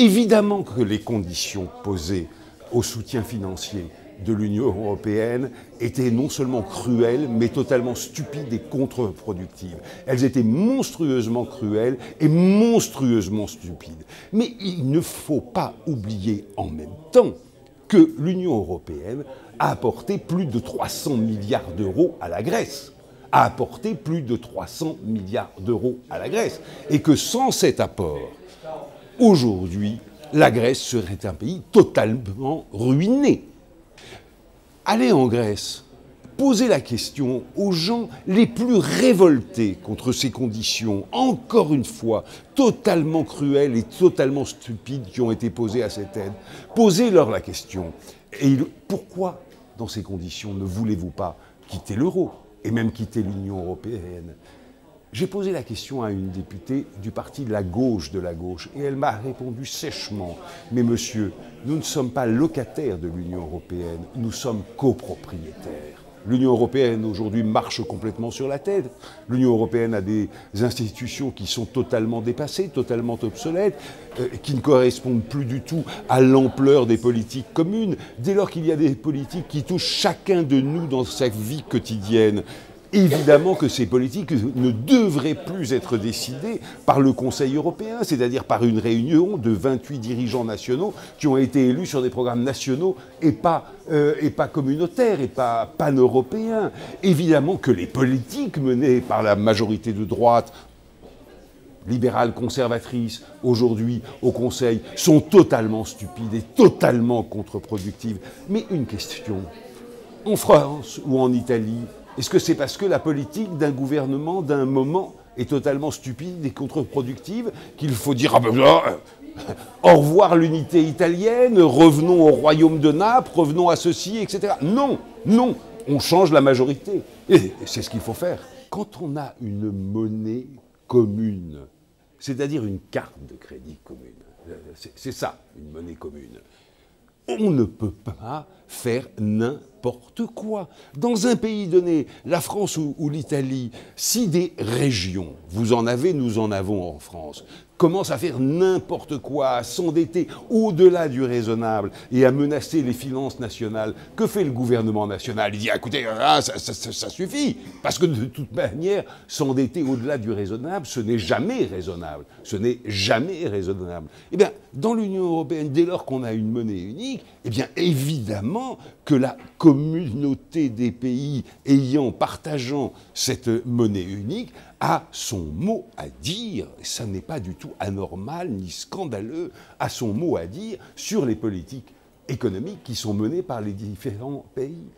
Évidemment que les conditions posées au soutien financier de l'Union européenne étaient non seulement cruelles, mais totalement stupides et contre-productives. Elles étaient monstrueusement cruelles et monstrueusement stupides. Mais il ne faut pas oublier en même temps que l'Union européenne a apporté plus de 300 milliards d'euros à la Grèce a apporté plus de 300 milliards d'euros à la Grèce. Et que sans cet apport, aujourd'hui, la Grèce serait un pays totalement ruiné. Allez en Grèce, posez la question aux gens les plus révoltés contre ces conditions, encore une fois, totalement cruelles et totalement stupides qui ont été posées à cette aide. Posez-leur la question. Et pourquoi, dans ces conditions, ne voulez-vous pas quitter l'euro et même quitter l'Union européenne? J'ai posé la question à une députée du parti de la gauche de la gauche et elle m'a répondu sèchement Mais monsieur, nous ne sommes pas locataires de l'Union européenne, nous sommes copropriétaires. L'Union européenne aujourd'hui marche complètement sur la tête. L'Union européenne a des institutions qui sont totalement dépassées, totalement obsolètes, euh, qui ne correspondent plus du tout à l'ampleur des politiques communes. Dès lors qu'il y a des politiques qui touchent chacun de nous dans sa vie quotidienne, Évidemment que ces politiques ne devraient plus être décidées par le Conseil européen, c'est-à-dire par une réunion de 28 dirigeants nationaux qui ont été élus sur des programmes nationaux et pas, euh, et pas communautaires et pas pan-européens. Évidemment que les politiques menées par la majorité de droite libérale conservatrice aujourd'hui au Conseil sont totalement stupides et totalement contre-productives. Mais une question. En France ou en Italie, est-ce que c'est parce que la politique d'un gouvernement, d'un moment, est totalement stupide et contre-productive qu'il faut dire ah ben, euh, au revoir l'unité italienne, revenons au royaume de Naples, revenons à ceci, etc. Non, non, on change la majorité. Et c'est ce qu'il faut faire. Quand on a une monnaie commune, c'est-à-dire une carte de crédit commune, c'est ça, une monnaie commune, on ne peut pas faire n'importe quoi. Dans un pays donné, la France ou, l'Italie, si des régions, vous en avez, nous en avons en France, commence à faire n'importe quoi, à s'endetter au-delà du raisonnable et à menacer les finances nationales, que fait le gouvernement national? Il dit écoutez, ah, ça, suffit, parce que de toute manière, s'endetter au-delà du raisonnable, ce n'est jamais raisonnable. Ce n'est jamais raisonnable. Eh bien, dans l'Union européenne, dès lors qu'on a une monnaie unique, eh bien, évidemment que la communauté des pays ayant, partageant cette monnaie unique, a son mot à dire, ça n'est pas du tout anormal ni scandaleux, a son mot à dire sur les politiques économiques qui sont menées par les différents pays.